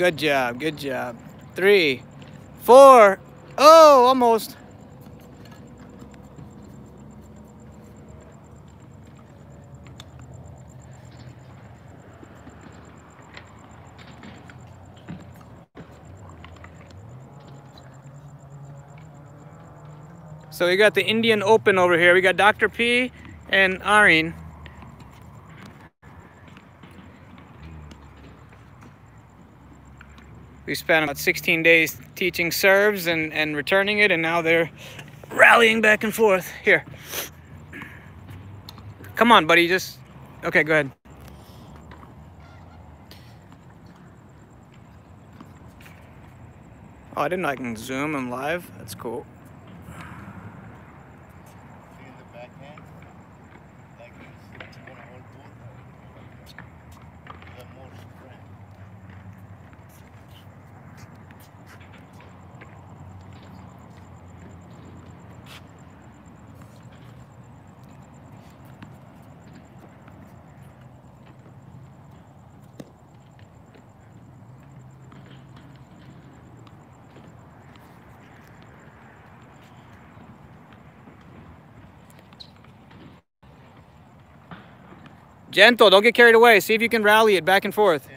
Good job, good job. Three, four. Oh, almost. So we got the Indian Open over here. We got Dr. P and Arin. We spent about 16 days teaching serves and, and returning it, and now they're rallying back and forth. Here. Come on, buddy, just... Okay, go ahead. Oh, I didn't know I can zoom them live. That's cool. Gentle, don't get carried away. See if you can rally it back and forth.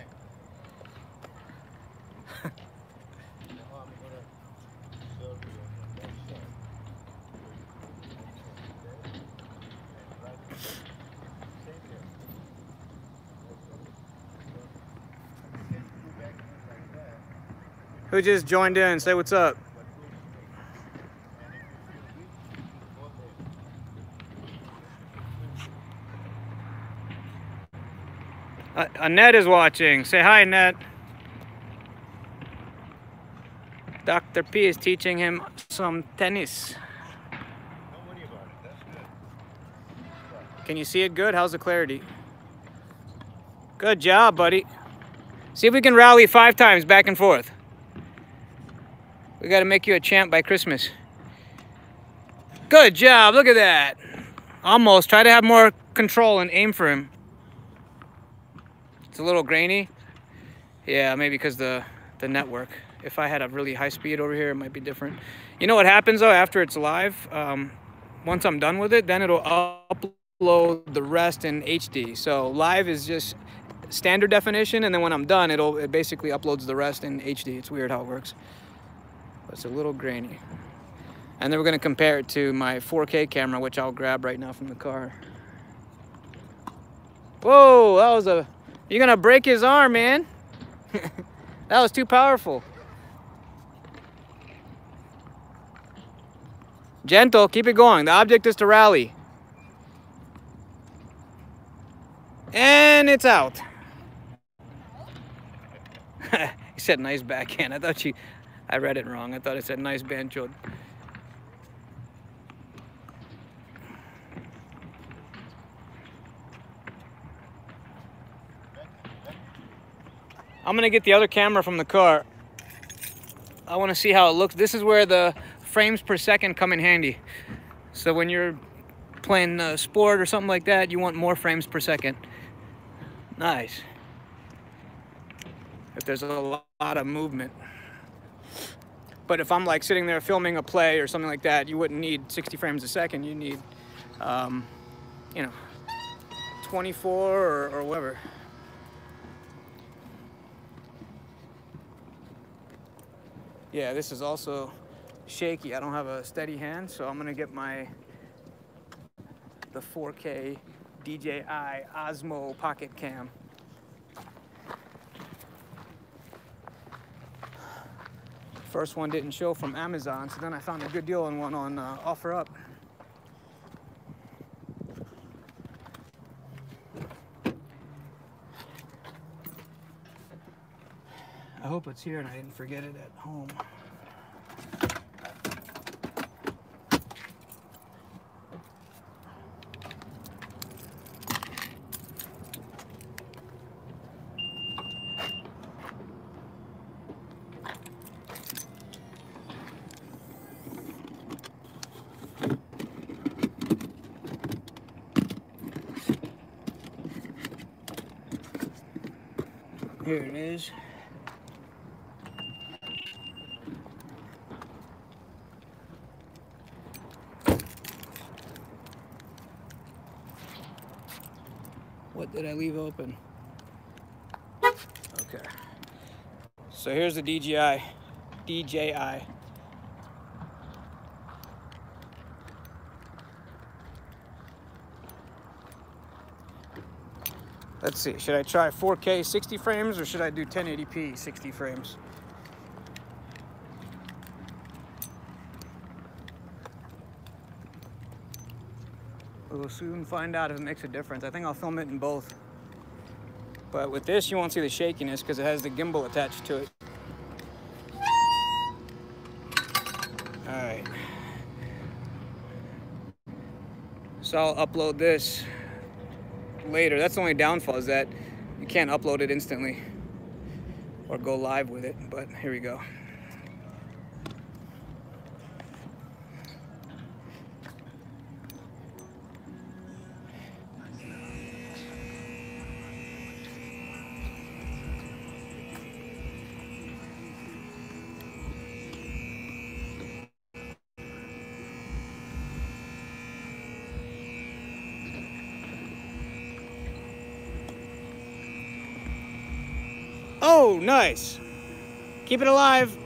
Who just joined in? Say what's up. Uh, Annette is watching. Say hi, Annette. Dr. P is teaching him some tennis. Can you see it good? How's the clarity? Good job, buddy. See if we can rally five times back and forth. We got to make you a champ by Christmas. Good job. Look at that. Almost. Try to have more control and aim for him. It's a little grainy. Yeah, maybe because the, the network. If I had a really high speed over here, it might be different. You know what happens though after it's live? Um, once I'm done with it, then it'll upload the rest in HD. So live is just standard definition, and then when I'm done, it'll it basically uploads the rest in HD. It's weird how it works. But it's a little grainy. And then we're gonna compare it to my 4K camera, which I'll grab right now from the car. Whoa, that was a you're gonna break his arm, man. that was too powerful. Gentle, keep it going. The object is to rally. And it's out. he said nice backhand. I thought you, I read it wrong. I thought it said nice banjo. I'm gonna get the other camera from the car. I wanna see how it looks. This is where the frames per second come in handy. So when you're playing uh, sport or something like that, you want more frames per second. Nice. If there's a lot of movement. But if I'm like sitting there filming a play or something like that, you wouldn't need 60 frames a second. You need, um, you know, 24 or, or whatever. Yeah, this is also shaky. I don't have a steady hand, so I'm gonna get my the 4K DJI Osmo Pocket Cam. First one didn't show from Amazon, so then I found a good deal on one on uh, OfferUp. I hope it's here and I didn't forget it at home. Here it is. What did I leave open? Okay. So here's the DJI. DJI. Let's see, should I try 4K 60 frames or should I do 1080p 60 frames? We'll soon find out if it makes a difference. I think I'll film it in both. But with this, you won't see the shakiness because it has the gimbal attached to it. All right. So I'll upload this later. That's the only downfall is that you can't upload it instantly or go live with it. But here we go. Oh, nice. Keep it alive.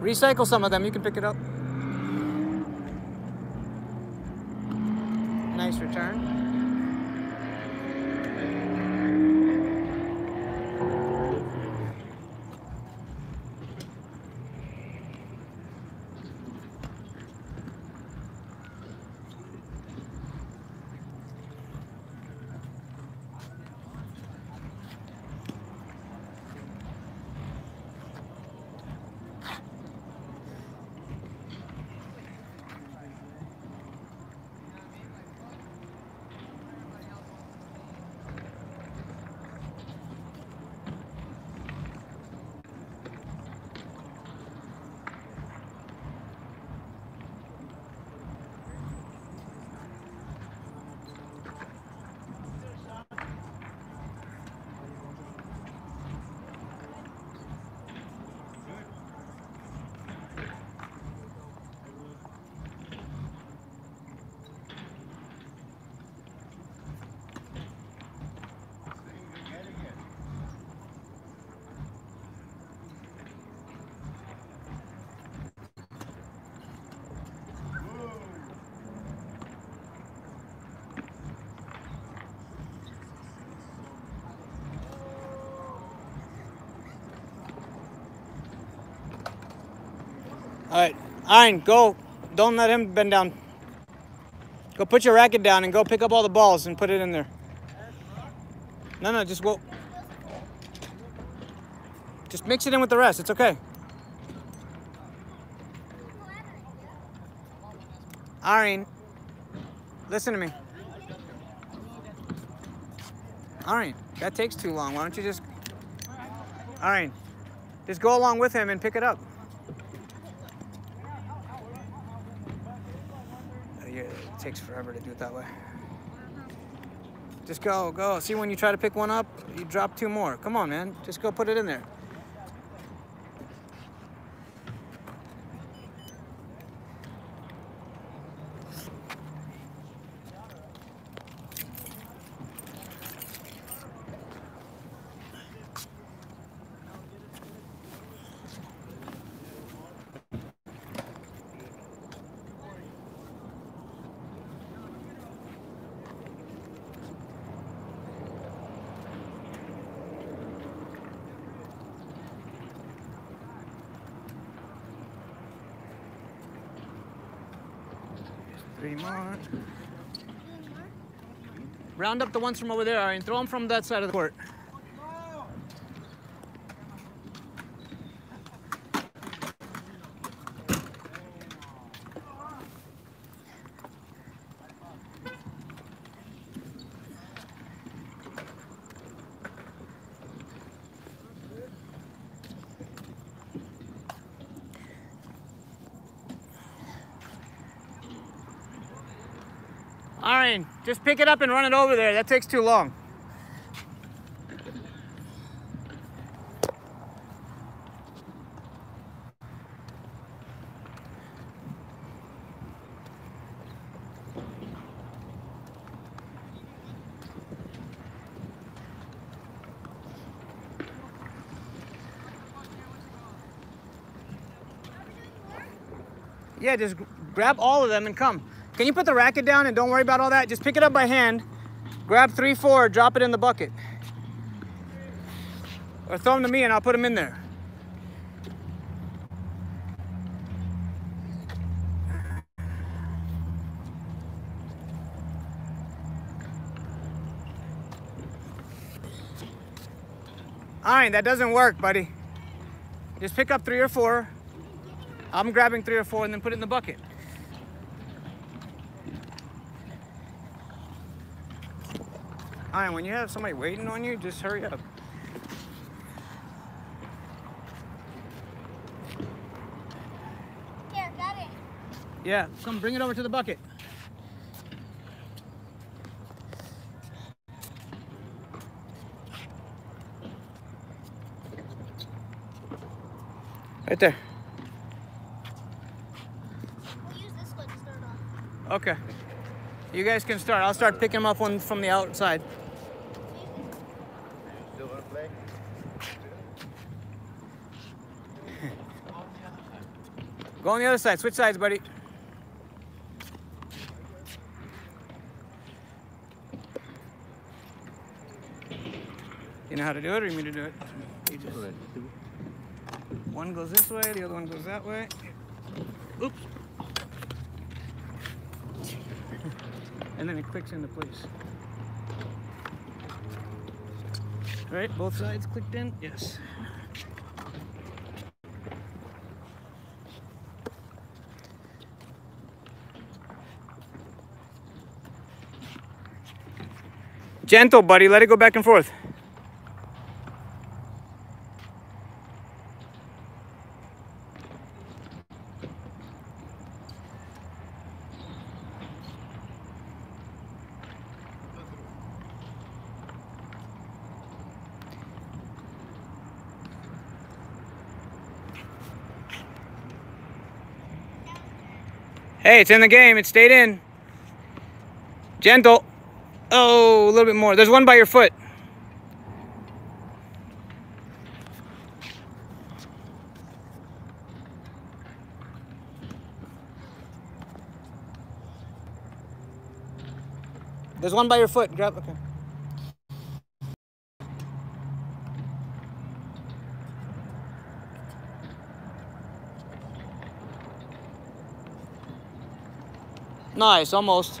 Recycle some of them, you can pick it up. Nice return. All right, Arin, go. Don't let him bend down. Go put your racket down and go pick up all the balls and put it in there. No, no, just go. Just mix it in with the rest. It's okay. Irene, listen to me. Irene, that takes too long. Why don't you just... Irene, just go along with him and pick it up. Yeah, it takes forever to do it that way. Just go, go. See when you try to pick one up, you drop two more. Come on, man. Just go put it in there. Three more. Round up the ones from over there and throw them from that side of the court. Right, just pick it up and run it over there. That takes too long. Yeah, just grab all of them and come. Can you put the racket down and don't worry about all that? Just pick it up by hand, grab three, four, drop it in the bucket. Or throw them to me and I'll put them in there. All right, that doesn't work, buddy. Just pick up three or four, I'm grabbing three or four and then put it in the bucket. Right, when you have somebody waiting on you, just hurry up. Here, got it. Yeah, come bring it over to the bucket. Right there. We'll use this one to start off. Okay. You guys can start. I'll start picking them up one from the outside. Still wanna play? Go on the other side. Switch sides, buddy. You know how to do it, or you mean to do it? You just, one goes this way, the other one goes that way. Oops. And then it clicks into place. Right, both sides clicked in? Yes. Gentle, buddy. Let it go back and forth. Hey, it's in the game. It stayed in. Gentle. Oh, a little bit more. There's one by your foot. There's one by your foot. Grab. Okay. Nice, almost.